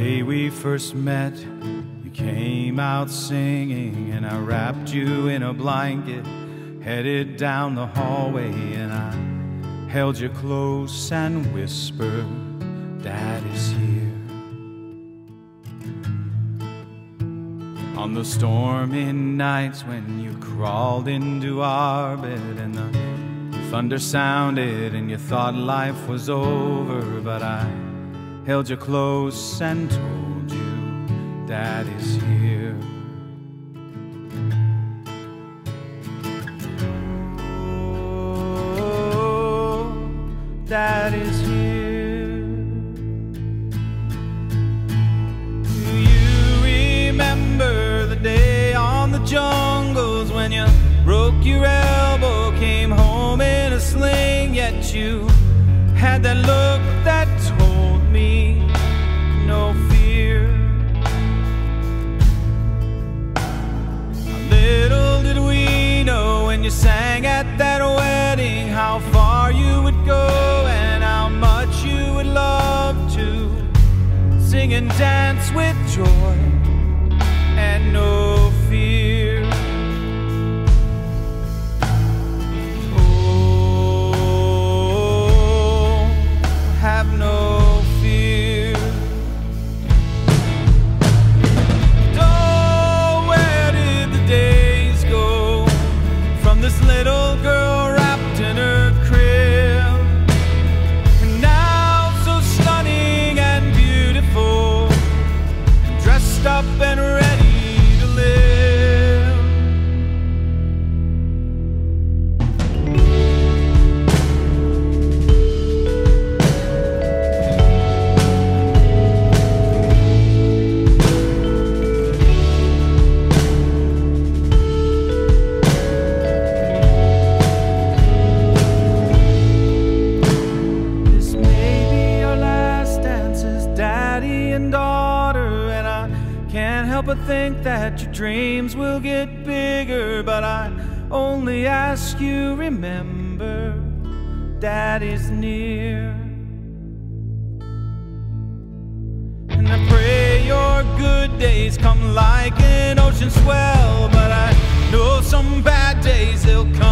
day we first met, you came out singing, and I wrapped you in a blanket, headed down the hallway, and I held you close and whispered, Dad is here. On the stormy nights when you crawled into our bed and the thunder sounded and you thought life was over, but I held you close and told you Dad is here. Oh, is here. Do you remember the day on the jungles when you broke your elbow, came home in a sling, yet you had that look sing and dance with joy and no fear. Daddy and daughter, and I can't help but think that your dreams will get bigger. But I only ask you remember, daddy's near. And I pray your good days come like an ocean swell. But I know some bad days they'll come